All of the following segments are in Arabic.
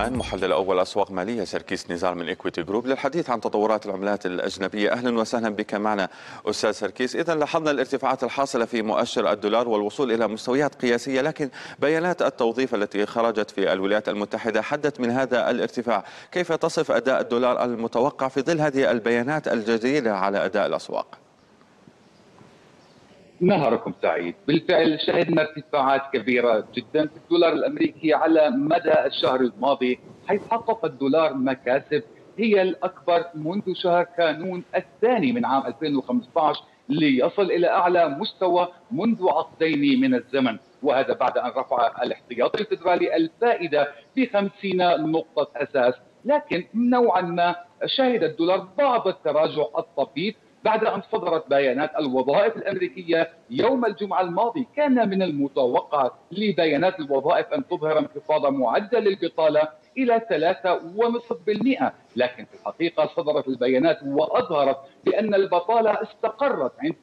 عمان محلل أول أسواق مالية سركيس نزار من إكويتي جروب للحديث عن تطورات العملات الأجنبية. أهلا وسهلا بك معنا أستاذ سركيس إذا لاحظنا الارتفاعات الحاصلة في مؤشر الدولار والوصول إلى مستويات قياسية لكن بيانات التوظيف التي خرجت في الولايات المتحدة حدت من هذا الارتفاع. كيف تصف أداء الدولار المتوقع في ظل هذه البيانات الجديدة على أداء الأسواق؟ نهاركم سعيد. بالفعل شهدنا ارتفاعات كبيرة جدا في الدولار الأمريكي على مدى الشهر الماضي حيث حقق الدولار مكاسب هي الأكبر منذ شهر كانون الثاني من عام 2015 ليصل إلى أعلى مستوى منذ عقدين من الزمن. وهذا بعد أن رفع الاحتياطي الفدرالي الفائدة ب 50 نقطة أساس. لكن نوعا ما شهد الدولار بعض التراجع الطفيف بعد أن صدرت بيانات الوظائف الأمريكية يوم الجمعة الماضي كان من المتوقع لبيانات الوظائف أن تظهر انخفاض معدل البطالة إلى 3.5% لكن في الحقيقة صدرت البيانات وأظهرت بأن البطالة استقرت عند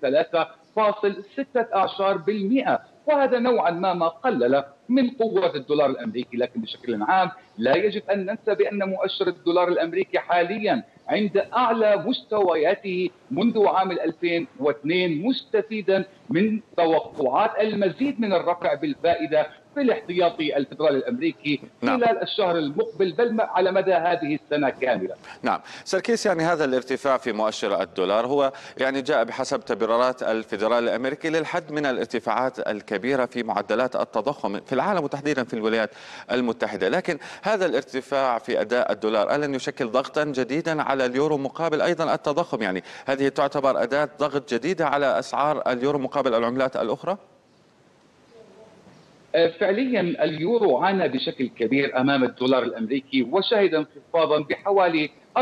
3.6% وهذا نوعا ما ما قلل من قوة الدولار الأمريكي. لكن بشكل عام لا يجب أن ننسى بأن مؤشر الدولار الأمريكي حاليا عند أعلى مستوياته منذ عام 2002 مستفيدا من توقعات المزيد من الرفع بالفائدة في الاحتياطي الفدرالي الأمريكي نعم. خلال الشهر المقبل بل على مدى هذه السنة كاملة. نعم، سركيس يعني هذا الارتفاع في مؤشر الدولار هو يعني جاء بحسب تبريرات الفدرالي الأمريكي للحد من الارتفاعات الكبيرة في معدلات التضخم في العالم وتحديدا في الولايات المتحدة، لكن هذا الارتفاع في أداء الدولار ألن يشكل ضغطا جديدا على اليورو مقابل أيضا التضخم، يعني هذه تعتبر أداة ضغط جديدة على أسعار اليورو مقابل العملات الأخرى؟ فعليا اليورو عانى بشكل كبير أمام الدولار الأمريكي وشهد انخفاضا بحوالي 4.7%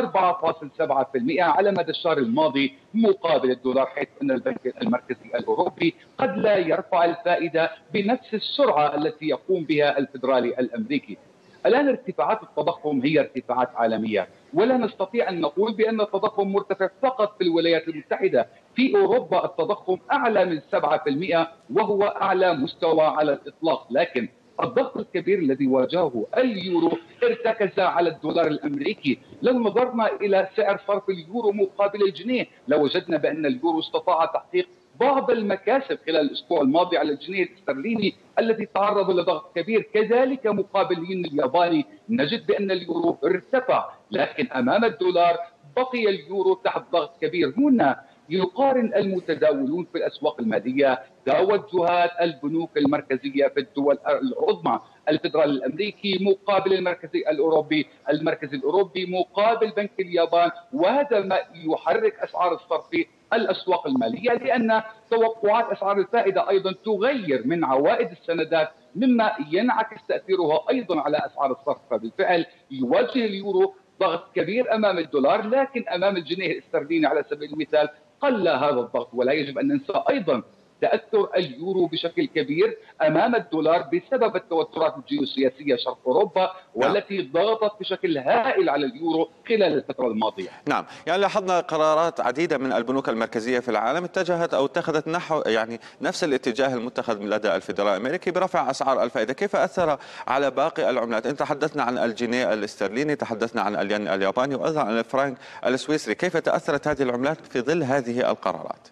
على مدى الشهر الماضي مقابل الدولار حيث أن البنك المركزي الأوروبي قد لا يرفع الفائدة بنفس السرعة التي يقوم بها الفدرالي الأمريكي. الان ارتفاعات التضخم هي ارتفاعات عالمية ولا نستطيع أن نقول بأن التضخم مرتفع فقط في الولايات المتحدة. في أوروبا التضخم أعلى من 7% وهو أعلى مستوى على الإطلاق. لكن الضغط الكبير الذي واجهه اليورو ارتكز على الدولار الأمريكي، لو نظرنا إلى سعر صرف اليورو مقابل الجنيه. لوجدنا بأن اليورو استطاع تحقيق بعض المكاسب خلال الأسبوع الماضي على الجنيه الاسترليني الذي تعرض لضغط كبير كذلك مقابل الين الياباني. نجد بأن اليورو ارتفع لكن أمام الدولار بقي اليورو تحت ضغط كبير. هنا يقارن المتداولون في الأسواق الماليه توجهات البنوك المركزية في الدول العظمى. الفدرالي الأمريكي مقابل المركزي الأوروبي، المركزي الأوروبي مقابل بنك اليابان وهذا ما يحرك أسعار الصرف في الأسواق المالية لأن توقعات أسعار الفائدة أيضا تغير من عوائد السندات مما ينعكس تأثيرها أيضا على أسعار الصرف. فبالفعل يواجه اليورو ضغط كبير أمام الدولار لكن أمام الجنيه الاسترليني على سبيل المثال قل هذا الضغط ولا يجب أن ننسى أيضا تأثر اليورو بشكل كبير أمام الدولار بسبب التوترات الجيوسياسية شرق أوروبا نعم. والتي ضغطت بشكل هائل على اليورو خلال الفترة الماضية. نعم، يعني لاحظنا قرارات عديدة من البنوك المركزية في العالم اتجهت أو اتخذت نحو يعني نفس الاتجاه المتخذ من لدى الفدرالي الأمريكي برفع أسعار الفائده، كيف أثر على باقي العملات؟ انت تحدثنا عن الجنيه الاسترليني، تحدثنا عن الين الياباني وأيضا عن الفرنك السويسري، كيف تأثرت هذه العملات في ظل هذه القرارات؟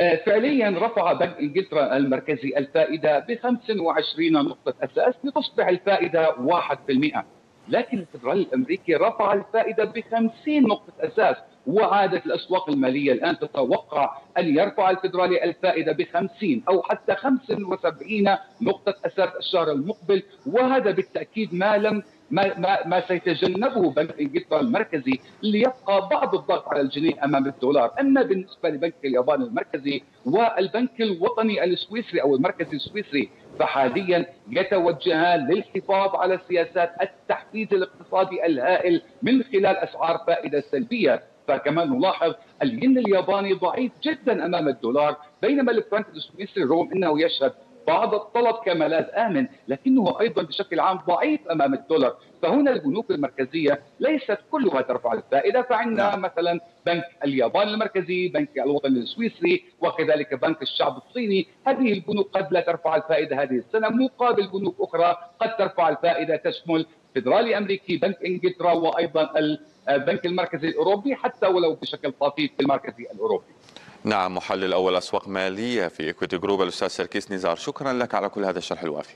آه، فعليا رفع بنك إنجلترا المركزي الفائدة ب 25 نقطة أساس لتصبح الفائدة 1% لكن الفدرالي الأمريكي رفع الفائدة ب 50 نقطة أساس وعادت الأسواق المالية الآن تتوقع أن يرفع الفدرالي الفائدة ب 50 أو حتى 75 نقطة أساس الشهر المقبل وهذا بالتأكيد ما لم ما ما ما سيتجنبه بنك انجلترا المركزي ليبقى بعض الضغط على الجنيه أمام الدولار، أما بالنسبة لبنك اليابان المركزي والبنك الوطني السويسري أو المركزي السويسري فحاليا يتوجهان للحفاظ على سياسات التحفيز الاقتصادي الهائل من خلال أسعار فائدة سلبية، فكما نلاحظ الين الياباني ضعيف جدا أمام الدولار بينما الفرنك السويسري رغم إنه يشهد بعض الطلب كما لا آمن لكنه أيضا بشكل عام ضعيف أمام الدولار. فهنا البنوك المركزية ليست كلها ترفع الفائدة. فعندنا نعم. مثلا بنك اليابان المركزي بنك الوطن السويسري وكذلك بنك الشعب الصيني. هذه البنوك قد لا ترفع الفائدة هذه السنة. مقابل بنوك أخرى قد ترفع الفائدة تشمل فيدرالي أمريكي بنك إنجلترا وأيضا البنك المركزي الأوروبي حتى ولو بشكل طفيف في المركزي الأوروبي. نعم محلل أول أسواق مالية في إكويتي جروب الأستاذ سركيس نزار. شكرا لك على كل هذا الشرح الوافي.